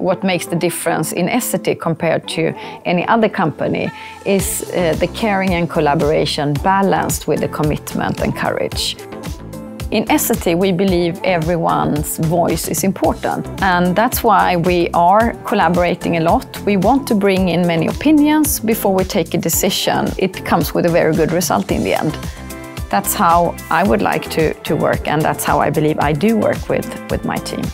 what makes the difference in Essity compared to any other company is uh, the caring and collaboration balanced with the commitment and courage. In Essity, we believe everyone's voice is important, and that's why we are collaborating a lot. We want to bring in many opinions before we take a decision. It comes with a very good result in the end. That's how I would like to, to work, and that's how I believe I do work with, with my team.